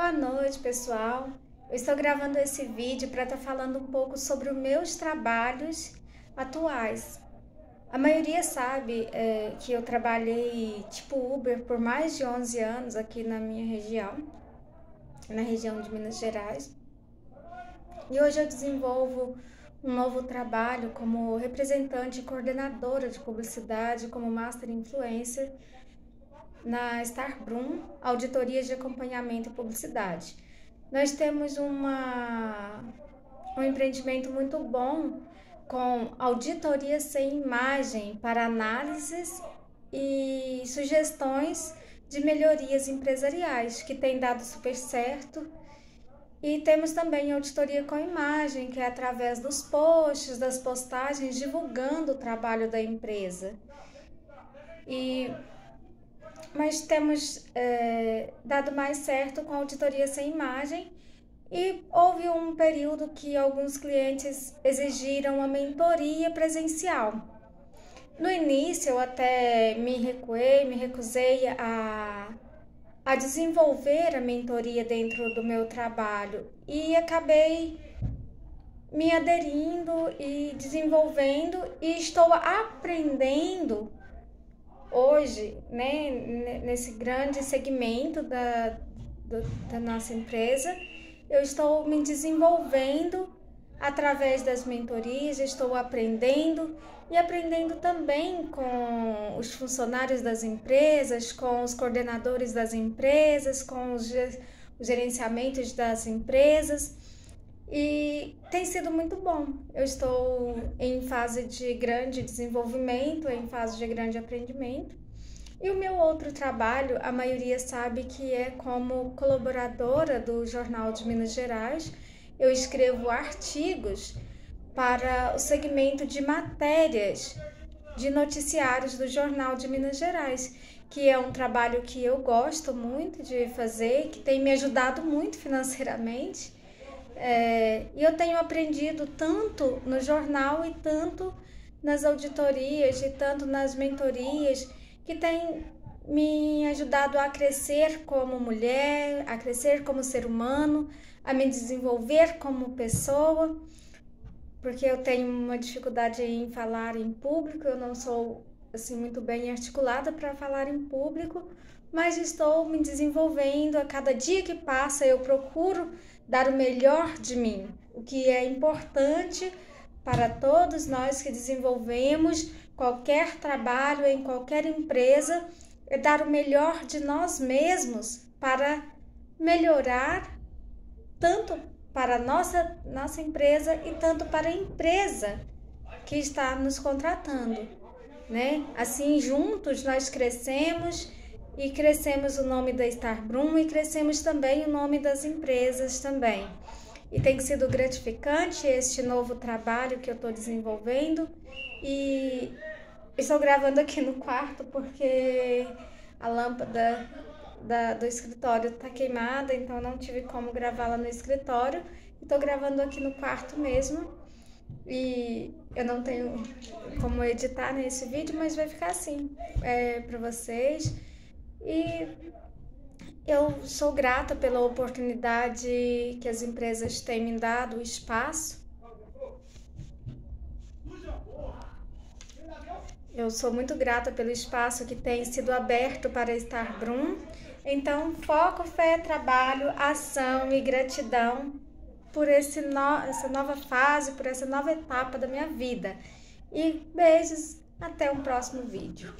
Boa noite, pessoal. Eu estou gravando esse vídeo para estar tá falando um pouco sobre os meus trabalhos atuais. A maioria sabe é, que eu trabalhei tipo Uber por mais de 11 anos aqui na minha região, na região de Minas Gerais. E hoje eu desenvolvo um novo trabalho como representante e coordenadora de publicidade, como Master Influencer na Starbrum, Auditoria de Acompanhamento e Publicidade. Nós temos uma, um empreendimento muito bom com auditoria sem imagem para análises e sugestões de melhorias empresariais, que tem dado super certo. E temos também auditoria com imagem, que é através dos posts, das postagens, divulgando o trabalho da empresa. E mas temos é, dado mais certo com auditoria sem imagem e houve um período que alguns clientes exigiram uma mentoria presencial. No início eu até me recuei, me recusei a, a desenvolver a mentoria dentro do meu trabalho e acabei me aderindo e desenvolvendo e estou aprendendo hoje, né, nesse grande segmento da, do, da nossa empresa, eu estou me desenvolvendo através das mentorias, estou aprendendo e aprendendo também com os funcionários das empresas, com os coordenadores das empresas, com os, os gerenciamentos das empresas e tem sido muito bom. Eu estou em fase de grande desenvolvimento, em fase de grande aprendimento. E o meu outro trabalho, a maioria sabe que é como colaboradora do Jornal de Minas Gerais. Eu escrevo artigos para o segmento de matérias de noticiários do Jornal de Minas Gerais, que é um trabalho que eu gosto muito de fazer, que tem me ajudado muito financeiramente é, e eu tenho aprendido tanto no jornal e tanto nas auditorias e tanto nas mentorias que tem me ajudado a crescer como mulher, a crescer como ser humano, a me desenvolver como pessoa, porque eu tenho uma dificuldade em falar em público, eu não sou assim muito bem articulada para falar em público, mas estou me desenvolvendo a cada dia que passa, eu procuro dar o melhor de mim, o que é importante para todos nós que desenvolvemos qualquer trabalho em qualquer empresa, é dar o melhor de nós mesmos para melhorar tanto para a nossa, nossa empresa e tanto para a empresa que está nos contratando, né? Assim, juntos nós crescemos e crescemos o nome da Starbrum e crescemos também o nome das empresas também. E tem sido gratificante este novo trabalho que eu estou desenvolvendo e estou gravando aqui no quarto porque a lâmpada da, do escritório está queimada, então não tive como gravá-la no escritório. Estou gravando aqui no quarto mesmo e eu não tenho como editar nesse vídeo, mas vai ficar assim é, para vocês. E eu sou grata pela oportunidade que as empresas têm me dado, o espaço. Eu sou muito grata pelo espaço que tem sido aberto para estar Brum. Então, foco, fé, trabalho, ação e gratidão por esse no, essa nova fase, por essa nova etapa da minha vida. E beijos, até o próximo vídeo.